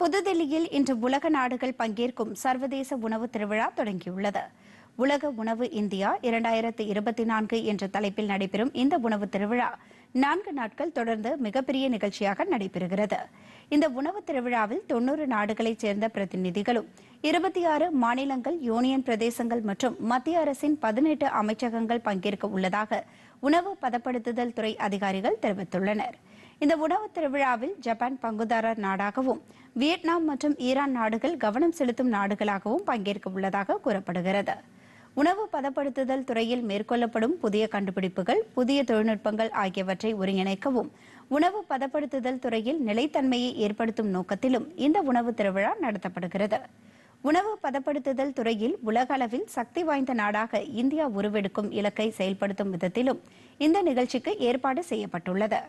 புதுதில்லியில் இன்று உலக நாடுகள் பங்கேற்கும் சர்வதேச உணவு திருவிழா தொடங்கியுள்ளது. உலக உணவு இந்தியா இரண்டாயிரத்து இருபத்தி நான்கு என்ற தலைப்பில் நடைபெறும் இந்த உணவு திருவிழா நான்கு நாட்கள் தொடர்ந்து மிகப்பெரிய நிகழ்ச்சியாக நடைபெறுகிறது. இந்த உணவு திருவிழாவில் தொன்னூறு நாடுகளைச் சேர்ந்த பிரதிநிதிகளும் இருபத்தி ஆறு மாநிலங்கள் யூனியன் பிரதேசங்கள் மற்றும் மத்திய அரசின் பதினெட்டு அமைச்சகங்கள் பங்கேற்க உள்ளதாக உணவு பதப்படுத்துதல் துறை அதிகாரிகள் தெரிவித்துள்ளனர். இந்த உணவு திருவிழாவில் ஜப்பான் பங்குதாரர் நாடாகவும் வியட்நாம் மற்றும் ஈரான் நாடுகள் கவனம் செலுத்தும் நாடுகளாகவும் பங்கேற்க உள்ளதாக கூறப்படுகிறது. உணவு பதப்படுத்துதல் துறையில் மேற்கொள்ளப்படும் புதிய கண்டுபிடிப்புகள் புதிய தொழில்நுட்பங்கள் ஆகியவற்றை ஒருங்கிணைக்கவும் உணவு பதப்படுத்துதல் துறையில் நிலைத்தன்மையை ஏற்படுத்தும் நோக்கத்திலும் இந்த உணவு திருவிழா நடத்தப்படுகிறது. உணவு பதப்படுத்துதல் துறையில் உலக அளவில் சக்தி வாய்ந்த நாடாக இந்தியா உருவெடுக்கும் இலக்கை செயல்படுத்தும் விதத்திலும் இந்த நிகழ்ச்சிக்கு ஏற்பாடு செய்யப்பட்டுள்ளது.